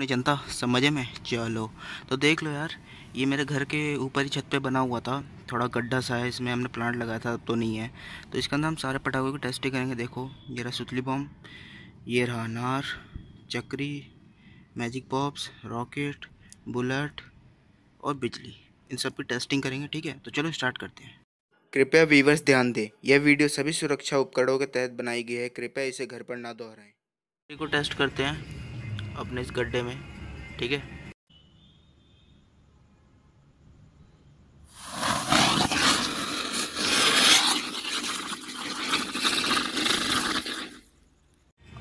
अपनी जनता समझे में चलो। तो देख लो यार ये मेरे घर के ऊपर ही छत पे बना हुआ था। थोड़ा गड्ढा सा है इसमें हमने प्लांट लगाया था अब तो नहीं है। तो इसके अंदर हम सारे पटाखों की टेस्टिंग करेंगे देखो। ये रहा सुतली बॉम्ब ये रहा अनार चक्री मैजिक पॉप्स रॉकेट बुलेट और बिजली। इन सब की टेस्टिंग करेंगे ठीक है? तो चलो स्टार्ट करते हैं। कृपया वीवर्स ध्यान दें यह वीडियो सभी सुरक्षा उपकरणों के तहत बनाई गई है। कृपया इसे घर पर ना दोहराएँ। को टेस्ट करते हैं। अपने इस गड्ढे में ठीक है?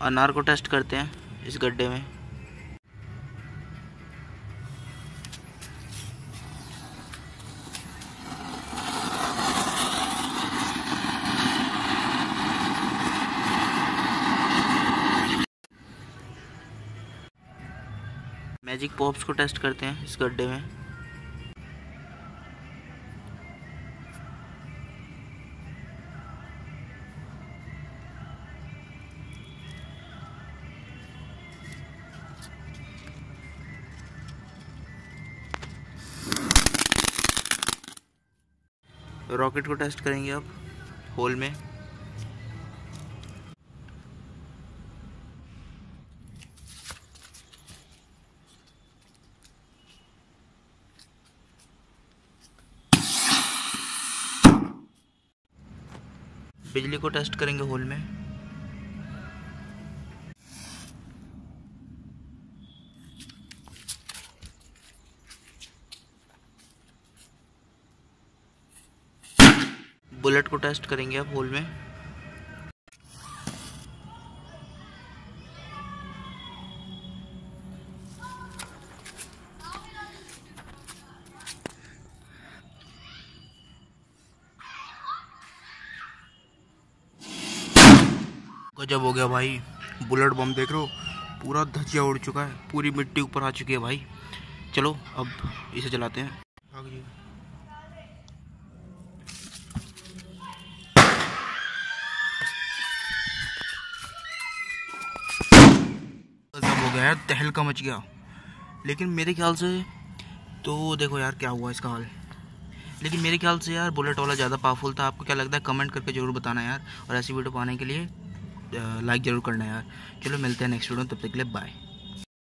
अनार को टेस्ट करते हैं इस गड्ढे में। मैजिक पॉप्स को टेस्ट करते हैं इस गड्ढे में। रॉकेट को टेस्ट करेंगे अब होल में। बिजली को टेस्ट करेंगे होल में। बुलेट को टेस्ट करेंगे अब होल में। गजब हो गया भाई। बुलेट बम देख रहे हो? पूरा धजिया उड़ चुका है। पूरी मिट्टी ऊपर आ चुकी है भाई। चलो, अब इसे चलाते हैं। गजब हो गया यार, तहलका मच गया। लेकिन मेरे ख्याल से तो देखो यार क्या हुआ इसका हाल। लेकिन मेरे ख्याल से यार बुलेट वाला ज़्यादा पावरफुल था। आपको क्या लगता है? कमेंट करके ज़रूर बताना यार। और ऐसी वीडियो पाने के लिए लाइक ज़रूर करना यार। चलो मिलते हैं नेक्स्ट वीडियो तब तक के लिए बाय